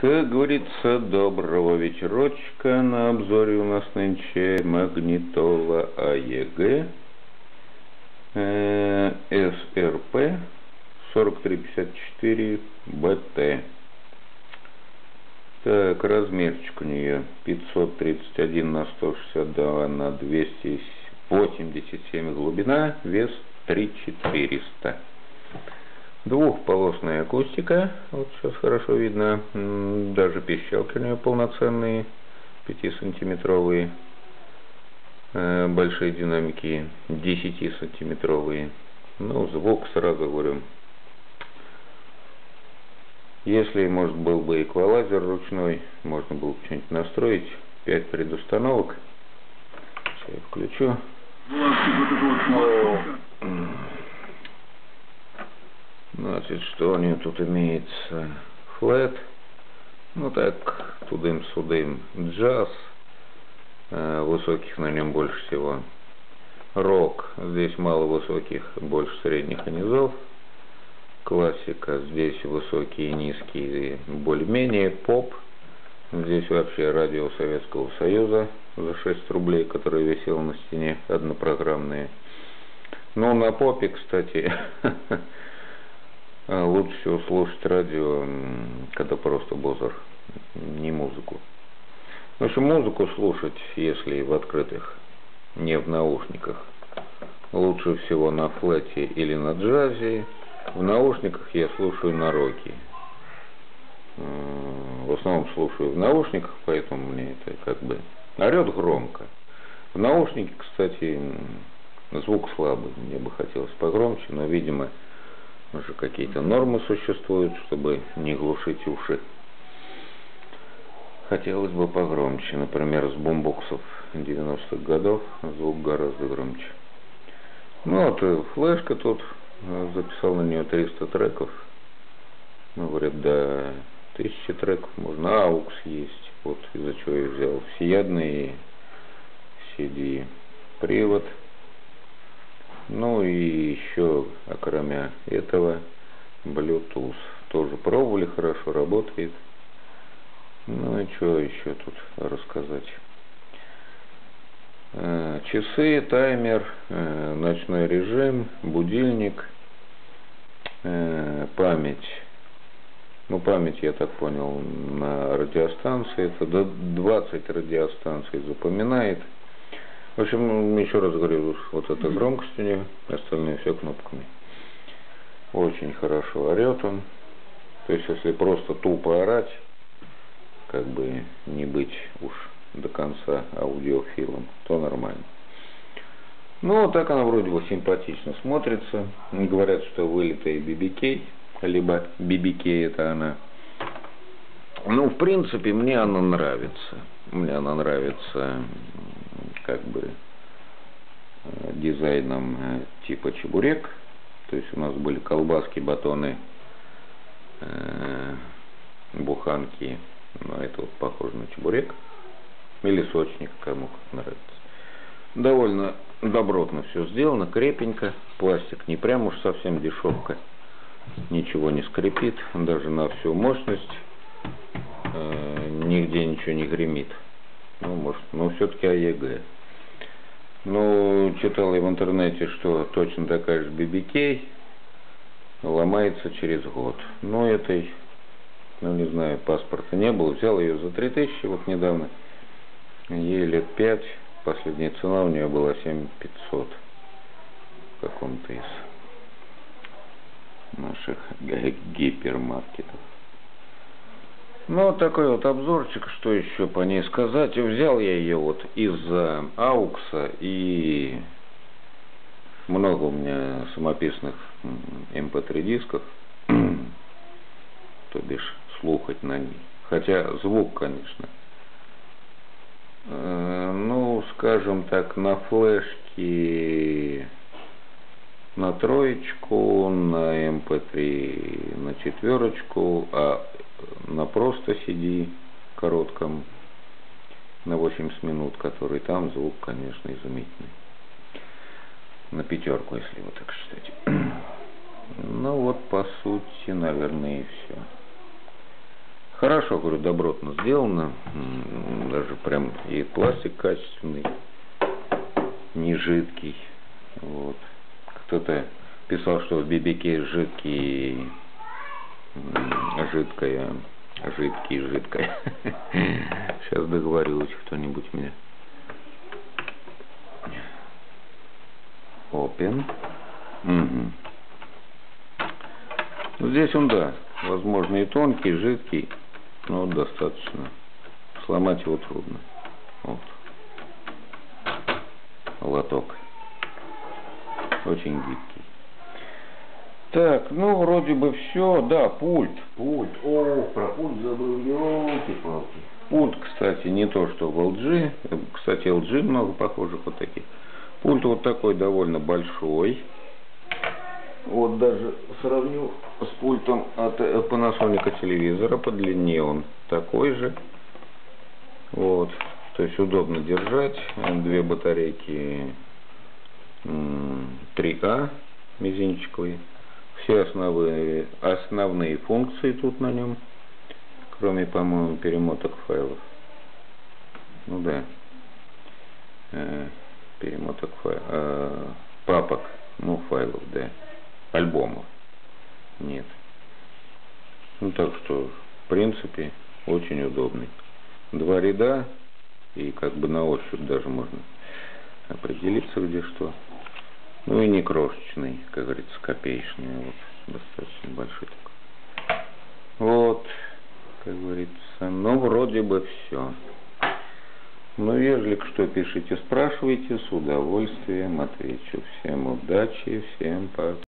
Как говорится, доброго вечерочка. На обзоре у нас нынче магнитола АЕГ э, СРП 4354 БТ. Так, размерчик у нее 531 на 162 на 287 глубина, вес 3400. Двухполосная акустика, вот сейчас хорошо видно, даже пищалки у нее полноценные, 5-сантиметровые, э, большие динамики 10-сантиметровые. Ну, звук, сразу говорю, если, может, был бы эквалайзер ручной, можно было бы что-нибудь настроить. 5 предустановок. Сейчас я включу. Значит, что у нее тут имеется? Флет. Ну так, тудым-судым. Джаз. Э, высоких на нем больше всего. Рок. Здесь мало высоких, больше средних низов классика, здесь высокие и низкие, более-менее, поп, здесь вообще радио Советского Союза за 6 рублей, которое висело на стене, однопрограммные. Но на попе, кстати, лучше всего слушать радио, когда просто бозер, не музыку. В общем, музыку слушать, если в открытых, не в наушниках. Лучше всего на флете или на джазе, в наушниках я слушаю на роке. В основном слушаю в наушниках, поэтому мне это как бы орет громко. В наушнике, кстати, звук слабый. Мне бы хотелось погромче, но, видимо, уже какие-то нормы существуют, чтобы не глушить уши. Хотелось бы погромче. Например, с бумбоксов 90-х годов звук гораздо громче. Ну вот э, флешка тут записал на нее 300 треков. Ну, говорят, да, тысячи треков можно. Аукс есть. Вот из-за чего я взял всеядный CD привод. Ну и еще, кроме этого, Bluetooth. Тоже пробовали, хорошо работает. Ну и что еще тут рассказать? Э, часы, таймер, э, ночной режим, будильник, э, память. Ну, память, я так понял, на радиостанции. Это до 20 радиостанций запоминает. В общем, еще раз говорю, вот эта громкость у нее, остальные все кнопками. Очень хорошо орет он. То есть, если просто тупо орать, как бы не быть уж до конца аудиофилом, то нормально. Ну, так она вроде бы симпатично смотрится. Говорят, что вылитая BBK, либо BBK это она. Ну, в принципе, мне она нравится. Мне она нравится как бы э, дизайном э, типа чебурек. То есть у нас были колбаски, батоны, э, буханки. Но это вот похоже на чебурек. Или сочник, кому как нравится. Довольно добротно все сделано, крепенько. Пластик не прям уж совсем дешевка. Ничего не скрипит, даже на всю мощность. Нигде ничего не гремит. Ну, может, но все-таки АЕГ. Ну, читал я в интернете, что точно такая же BBK ломается через год. Но этой, ну не знаю, паспорта не было. Взял ее за 3000 вот недавно. Ей лет пять. Последняя цена у нее была 7500 в каком-то из наших гипермаркетов. Ну, вот такой вот обзорчик, что еще по ней сказать. Взял я ее вот из аукса и много у меня самописных mp3 эм дисков, то бишь слухать на ней. Хотя звук, конечно, Э, ну, скажем так, на флешке на троечку, на MP3 эм на четверочку, а на просто CD коротком на 80 минут, который там звук, конечно, изумительный. На пятерку, если вы так считаете. Ну вот, по сути, наверное, и все. Хорошо, говорю, добротно сделано. Даже прям и пластик качественный, не жидкий. Вот. Кто-то писал, что в бибике жидкий, м, жидкое, жидкий, жидкое. Сейчас договорилось кто-нибудь мне. Open. Мгм. Ну, здесь он, да, возможно, и тонкий, и жидкий, но достаточно. Сломать его трудно. Вот. Лоток. Очень гибкий. Так, ну, вроде бы все. Да, пульт. Пульт. О, про пульт забыл. Елки-палки. Пульт, кстати, не то, что в LG. Кстати, LG много похожих вот таких. Пульт вот такой довольно большой. Вот даже сравню с пультом от э, Panasonic телевизора, по длине он такой же. Вот, то есть удобно держать. Две батарейки м, 3А мизинчиковые. Все основные, основные функции тут на нем, кроме, по-моему, перемоток файлов. Ну да. Э, перемоток файлов. Э, папок, ну файлов, да альбомов. Нет. Ну так что, в принципе, очень удобный. Два ряда, и как бы на ощупь даже можно определиться, где что. Ну и не крошечный, как говорится, копеечный, вот достаточно большой такой. Вот, как говорится, ну вроде бы все. Ну, ежели что, пишите, спрашивайте, с удовольствием отвечу. Всем удачи, всем пока.